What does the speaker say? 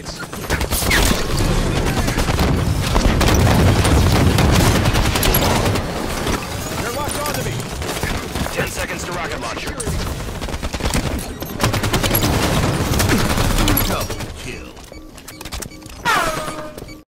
rockets. They're locked onto me. Ten seconds to rocket launcher.